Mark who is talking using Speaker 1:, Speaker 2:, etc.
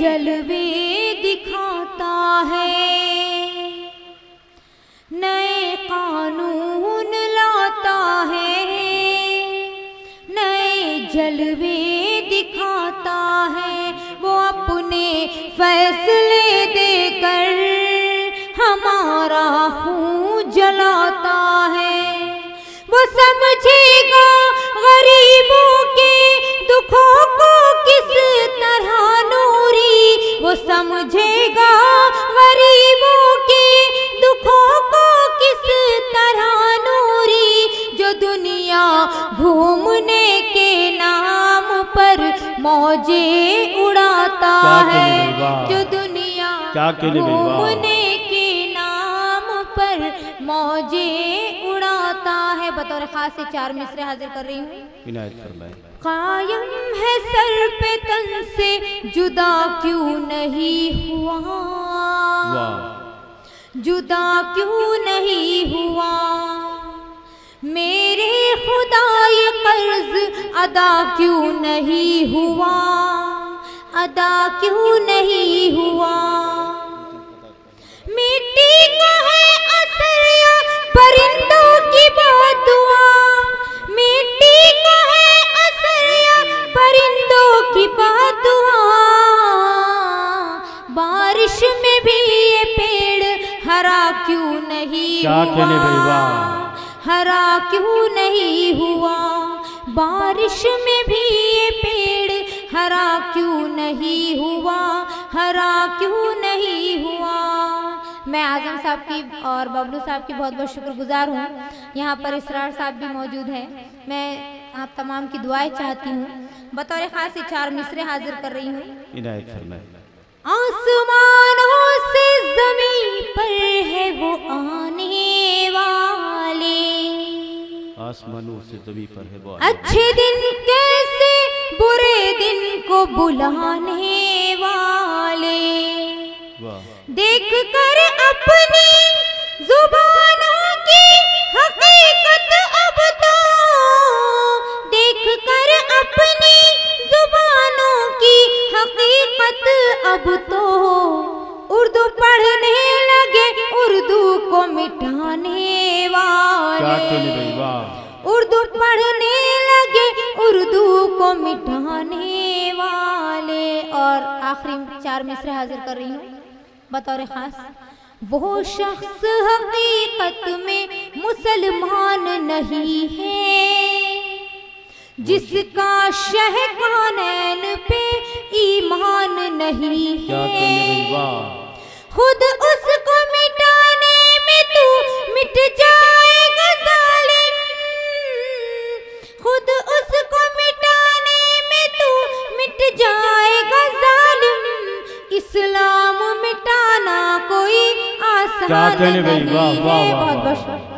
Speaker 1: जलवे दिखाता है। नए कानून लाता है। नए जलवे दिखाता है। वो अपने फैसले देकर हमारा खून जलाता है। वो समझेगा घूमने के नाम पर मौजे उड़ाता है। जो दुनिया घूमने के नाम पर मौजे उड़ाता है। बतौर खास से चार मिसरे हाजिर कर रही हूँ। कायम है सर पे तन से जुदा क्यों नहीं हुआ? जुदा क्यों नहीं हुआ? मेरे खुदा ये कर्ज अदा क्यों नहीं हुआ? अदा क्यों नहीं हुआ? मिट्टी का है असर या परिंदों की बातुआ मिट्टी का है असर या परिंदों की बातुआ बारिश में भी ये पेड़ हरा क्यों नहीं
Speaker 2: क्या
Speaker 1: हुआ?
Speaker 2: कहने भाई, वाह।
Speaker 1: हरा क्यों नहीं हुआ? बारिश में भी ये पेड़ हरा क्यों नहीं हुआ? हरा क्यों नहीं हुआ? मैं आज़म साहब की और बबलू साहब की बहुत बहुत शुक्रगुजार हूँ। यहाँ पर इसरार साहब भी मौजूद हैं। मैं आप तमाम की दुआएँ चाहती हूँ। बतौर ख़ास चार मिसरे हाजिर कर रही हूँ। आसमानों से ज़मीन पर
Speaker 2: आसमानों से जमी पर है वो
Speaker 1: अच्छे दिन कैसे बुरे दिन को बुलाने वाले। देख कर अपनी जुबानों की हकीकत अब तो। देख कर अपनी जुबानों की हकीकत अब तो। उर्दू पढ़ने लगे उर्दू को मिटाने वाले। उर्दू पढ़ने लगे उर्दू को मिटाने वाले। और आखिरी चार मिसरे हाजिर कर रही हूँ बतौर खास। वो शख्स हकीकत में मुसलमान नहीं है जिसका शह कानैन पे ईमान नहीं है। खुद उसको खुद उसको मिटाने में तू मिट जाएगा जालिम। इस्लाम मिटाना कोई आसान नहीं है बहुत बहुत।